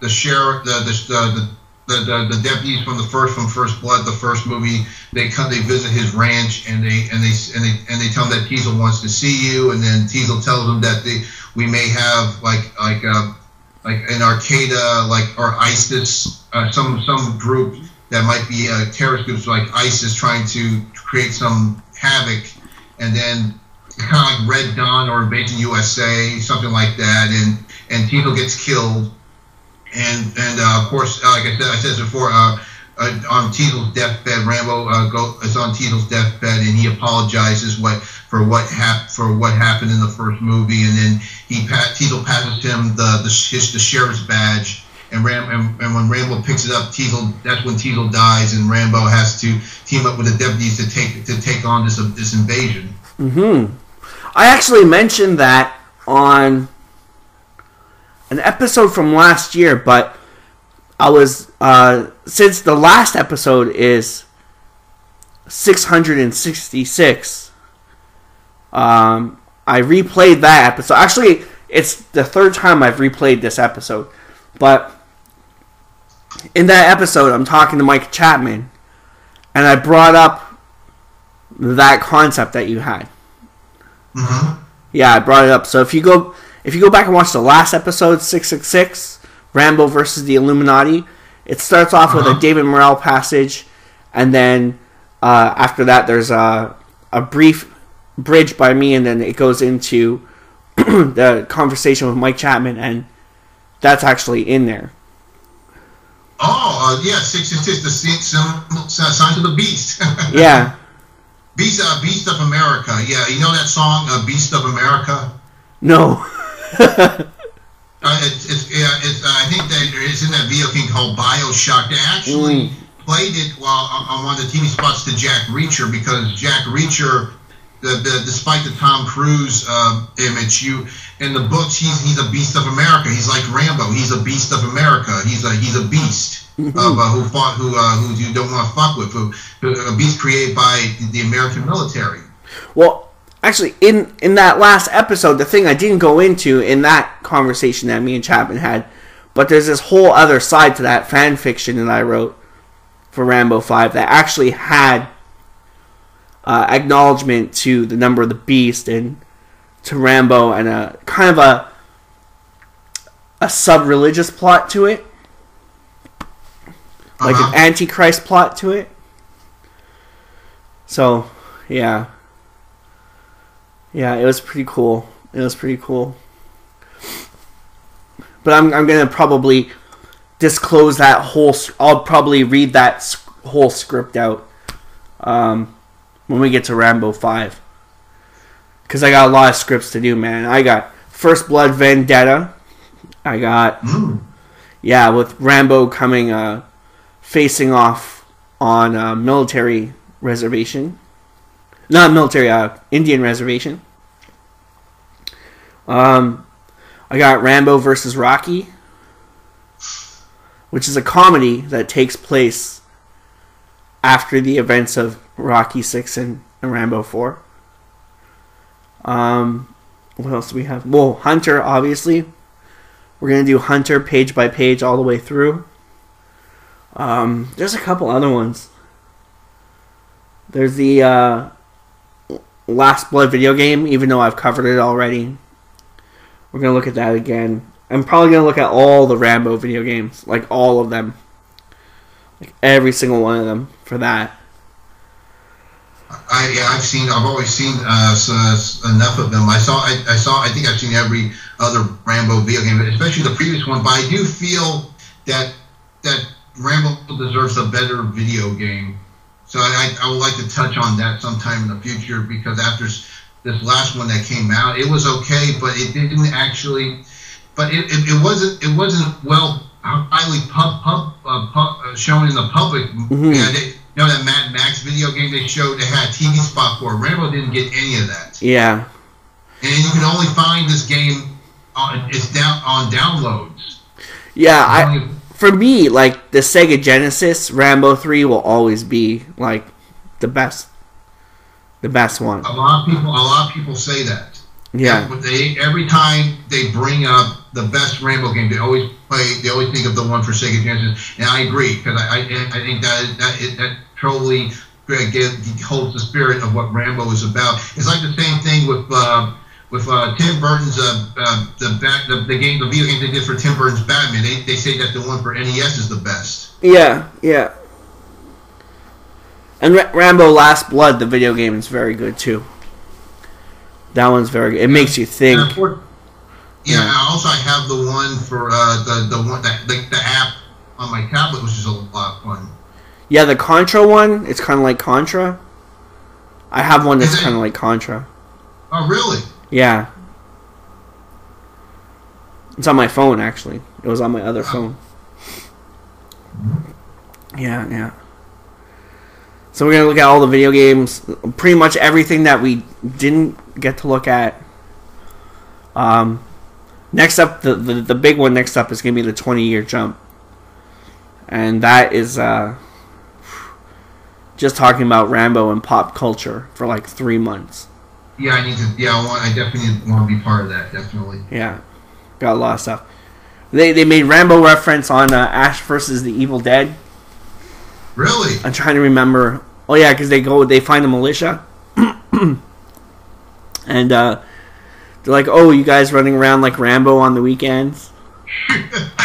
the sheriff, the the, the the, the, deputies from the first from First Blood, the first movie, they come, they visit his ranch, and they and they and they and they tell him that Teasle wants to see you, and then Teasle tells them that they we may have like like uh, like an Al-Qaeda like or ISIS, uh, some some group that might be a terrorist groups like ISIS trying to create some havoc, and then kind of like Red Dawn or Invasion USA, something like that, and and Teasle gets killed and and uh, of course, uh, like I said, I said before, uh, uh, on Teasle's deathbed, Rambo uh, go, is on Teasle's deathbed, and he apologizes what for what hap- for what happened in the first movie, and then he pat Teasle passes him the the, his, the sheriff's badge. And, Ram, and, and when Rambo picks it up, Teasle that's when Teasle dies, and Rambo has to team up with the deputies to take to take on this this invasion. Hmm. I actually mentioned that on an episode from last year, but I was uh, since the last episode is 666. Um, I replayed that episode. Actually, it's the third time I've replayed this episode, but in that episode, I'm talking to Mike Chapman, and I brought up that concept that you had. Mm-hmm. Yeah, I brought it up. So if you go if you go back and watch the last episode, 666, Rambo versus the Illuminati, it starts off uh-huh. with a uh-huh. David Morrell passage, and then uh, after that, there's a, a brief bridge by me, and then it goes into the conversation with Mike Chapman, and that's actually in there. Oh, uh, yeah, 666, the signs of the beast. yeah. Beast, uh, Beast of America. Yeah, you know that song, uh, Beast of America? No. Uh, it's, it's, yeah, it's, uh, I think that it's in that video game called Bioshock. They actually mm. played it while on one of the TV spots to Jack Reacher because Jack Reacher, the, the, despite the Tom Cruise uh, image, you in the books he's he's a beast of America. He's like Rambo. He's a beast of America. He's a he's a beast mm-hmm. of uh, who fought who uh, who you don't want to fuck with. Who, a beast created by the American military. Well, actually in in that last episode, the thing I didn't go into in that conversation that me and Chapman had, but there's this whole other side to that fan fiction that I wrote for Rambo Five that actually had uh, acknowledgement to the number of the beast and to Rambo and a kind of a a sub religious plot to it, like uh-huh. an antichrist plot to it. So, yeah. Yeah, it was pretty cool. It was pretty cool. But I'm, I'm gonna probably disclose that whole. I'll probably read that whole script out um, when we get to Rambo Five, because I got a lot of scripts to do, man. I got First Blood Vendetta. I got yeah, with Rambo coming uh, facing off on a military reservation, not military, uh, Indian reservation. Um, I got Rambo versus Rocky, which is a comedy that takes place after the events of Rocky Six and, and Rambo Four. Um, what else do we have? Well, Hunter, obviously. We're gonna do Hunter page by page all the way through. Um, there's a couple other ones. There's the uh, Last Blood video game, even though I've covered it already. We're gonna look at that again. I'm probably gonna look at all the Rambo video games, like all of them, like every single one of them for that. I I've seen. I've always seen uh, enough of them. I saw. I, I, saw. I think I've seen every other Rambo video game, especially the previous one. But I do feel that that Rambo deserves a better video game. So I, I would like to touch on that sometime in the future because after this last one that came out. It was okay, but it didn't actually. But it, it, it wasn't it wasn't well highly pub, pub, uh, pub uh, shown in the public. Mm-hmm. Yeah, they, you know that Mad Max video game they showed they had a TV spot for. Rambo didn't get any of that. Yeah. And you can only find this game on it's down on downloads. Yeah, I for me like the Sega Genesis Rambo 3 will always be like the best the best one. A lot of people, a lot of people say that. Yeah. They every time they bring up the best Rambo game. They always play. They always think of the one for Sega Genesis, and I agree because I, I I think that that it, that totally holds the spirit of what Rambo is about. It's like the same thing with. Uh, with uh, Tim Burton's uh, uh, the, the the game the video game they did for Tim Burton's Batman. They, they say that the one for NES is the best. Yeah, yeah. And R- Rambo: Last Blood, the video game, is very good too. That one's very good. It makes you think. Yeah, yeah. Also, I have the one for uh, the the one that the, the app on my tablet, which is a lot of fun. Yeah, the Contra one. It's kind of like Contra. I have one that's kind of like Contra. Oh, really? Yeah. It's on my phone, actually. It was on my other phone. Yeah, yeah. So we're gonna look at all the video games, pretty much everything that we didn't get to look at. Um, next up, the, the the big one next up is gonna be the twenty year jump, and that is uh, just talking about Rambo and pop culture for like three months. Yeah, I need to. Yeah, I want. I definitely want to be part of that. Definitely. Yeah, got a lot of stuff. They they made Rambo reference on uh, Ash versus the Evil Dead. Really? I'm trying to remember. Oh yeah, because they go, they find the militia, and uh, they're like, "Oh, you guys running around like Rambo on the weekends."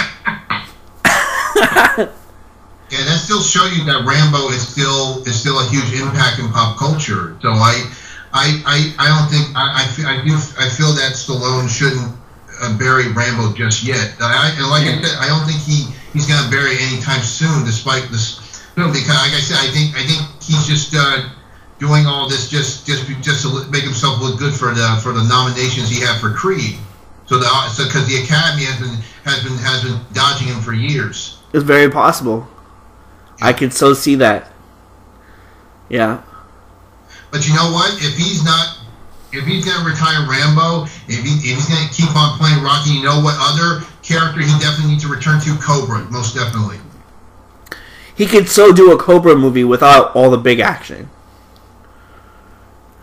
Yeah, that still shows you that Rambo is still is still a huge impact in pop culture. So I I I, I don't think I I feel, I, do, I feel that Stallone shouldn't uh, bury Rambo just yet. I, and like I said, I don't think he he's going to bury anytime soon, despite this. Because like I said, I think I think he's just uh, doing all this just just just to make himself look good for the for the nominations he had for Creed. So the so because the Academy has been has been has been dodging him for years. It's very possible. I could so see that. Yeah. But you know what? If he's not, if he's gonna retire Rambo, if, he, if he's gonna keep on playing Rocky, you know what other character he definitely needs to return to? Cobra, most definitely. He could so do a Cobra movie without all the big action.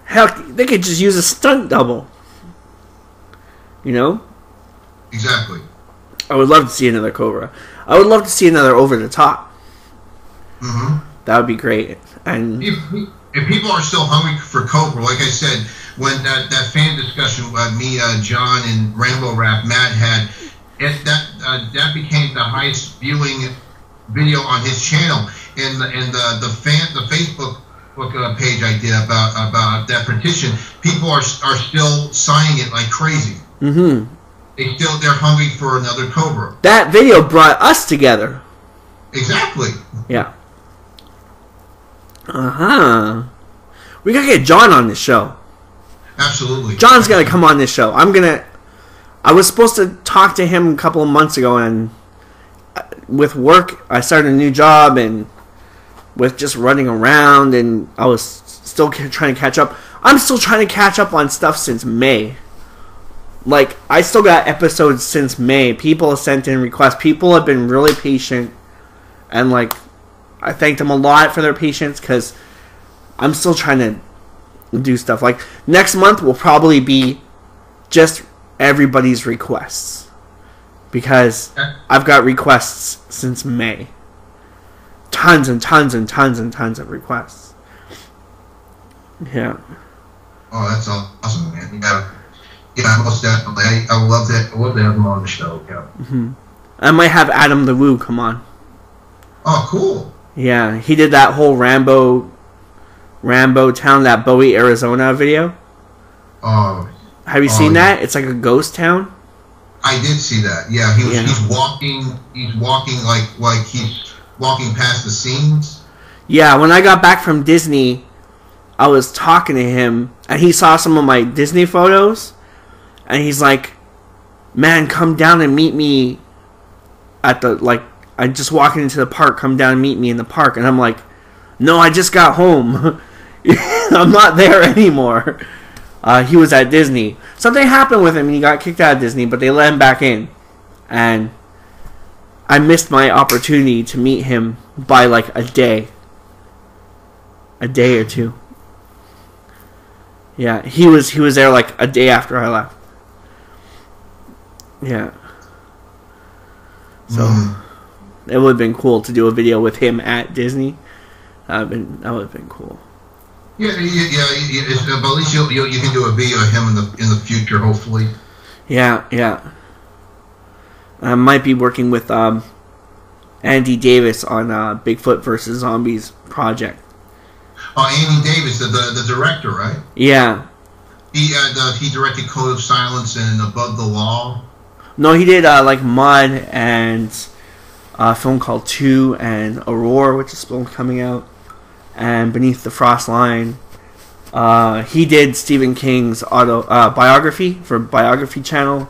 Hell, they could just use a stunt double. You know? Exactly. I would love to see another Cobra. I would love to see another Over the Top. Mm-hmm. That would be great. And if, if people are still hungry for Cobra, like I said, when that, that fan discussion uh, me, uh, John, and Rambo Rap Matt had, it, that uh, that became the highest viewing video on his channel. And the, and the the fan the Facebook book uh, page I did about about that petition, people are are still signing it like crazy. Mm-hmm. They still they're hungry for another Cobra. That video brought us together. Exactly. Yeah. Uh huh. We gotta get John on this show. Absolutely. John's gonna come on this show. I'm gonna. I was supposed to talk to him a couple of months ago, and uh, with work, I started a new job, and with just running around, and I was still trying to catch up. I'm still trying to catch up on stuff since May. Like, I still got episodes since May. People have sent in requests. People have been really patient, and like, I thanked them a lot for their patience because I'm still trying to do stuff. Like next month will probably be just everybody's requests because I've got requests since May. Tons and tons and tons and tons of requests. Yeah. Oh, that's awesome, man. Yeah, yeah, most definitely. I, I love that. I love to have him on the show. Yeah. Mm-hmm. I might have Adam the Woo come on. Oh, cool. Yeah, he did that whole Rambo, Rambo town, that Bowie, Arizona video. Oh. Have you oh, seen yeah. that? It's like a ghost town. I did see that. Yeah, he was. Yeah. He's walking. He's walking like like he's walking past the scenes. Yeah, when I got back from Disney, I was talking to him, and he saw some of my Disney photos, and he's like, "Man, come down and meet me at the like." I just walking into the park. Come down and meet me in the park, and I'm like, "No, I just got home. I'm not there anymore." Uh, he was at Disney. Something happened with him, and he got kicked out of Disney, but they let him back in, and I missed my opportunity to meet him by like a day a day or two. Yeah, he was he was there like a day after I left. Yeah. So Mhm. It would have been cool to do a video with him at Disney. That would been that would have been cool. Yeah, yeah, yeah. uh, but at least you'll, you'll, you can do a video of him in the in the future, hopefully. Yeah, yeah. I might be working with um, Andy Davis on uh, Bigfoot versus Zombies project. Oh, Andy Davis, the the, the director, right? Yeah. He uh, the, he directed Code of Silence and Above the Law. No, he did uh, like Mud and a film called Two and Aurora, which is still coming out, and Beneath the Frost Line. Uh, he did Stephen King's auto uh, biography for Biography Channel.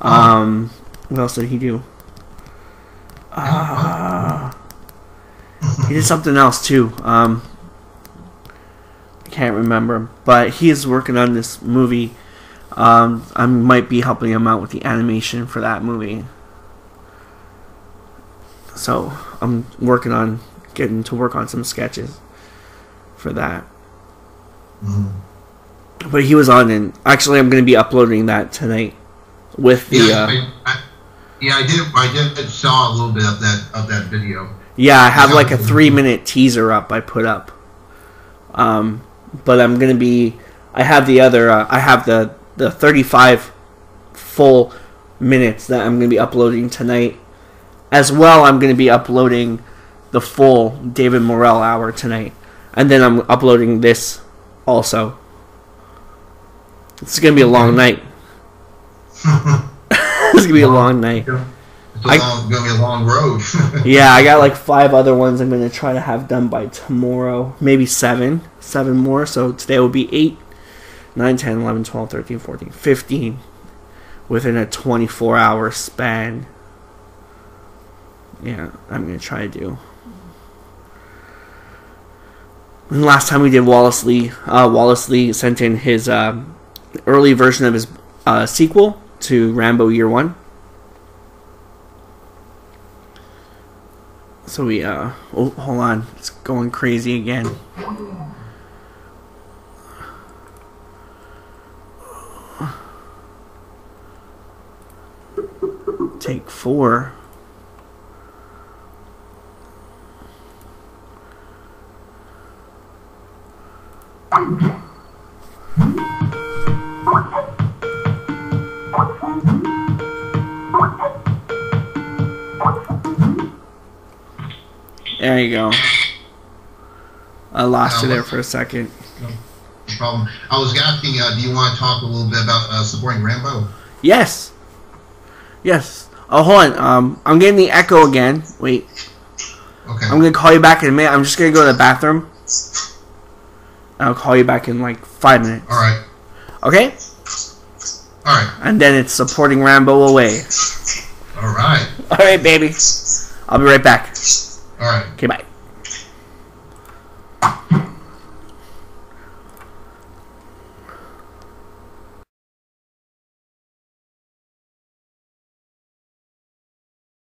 Um, what else did he do? Uh, he did something else too. Um, I can't remember, but he is working on this movie. Um, I might be helping him out with the animation for that movie. So I'm working on getting to work on some sketches for that. Mhm. But he was on, and actually, I'm going to be uploading that tonight with the. Yeah, Uh, I, I, yeah, I did. I did saw a little bit of that of that video. Yeah, I have like a three minute teaser up I put up. Um, but I'm gonna be. I have the other. Uh, I have the the 35 full minutes that I'm gonna be uploading tonight. As well, I'm gonna be uploading the full David Morrell hour tonight, and then I'm uploading this also. It's gonna be a long night. it's gonna be a long night. It's a I- long, gonna be a long road. Yeah, I got like five other ones I'm going to try to have done by tomorrow. Maybe seven. Seven more. So today will be 8, 9, 10, 11, 12, 13, 14, 15 within a 24 hour span. Yeah, I'm going to try to do. And last time we did Wallace Lee, uh, Wallace Lee sent in his um early version of his uh, sequel to Rambo Year One. So we uh oh hold on, it's going crazy again. Take four. There you go. I lost you there for a second. No problem. I was asking, uh, do you want to talk a little bit about uh, supporting Rambo? Yes. Yes. Oh, hold on. Um, I'm getting the echo again. Wait. Okay. I'm gonna call you back in a minute. I'm just gonna go to the bathroom. I'll call you back in like five minutes. All right. Okay? All right. And then it's supporting Rambo away. All right. All right, baby. I'll be right back. All right. Okay, bye.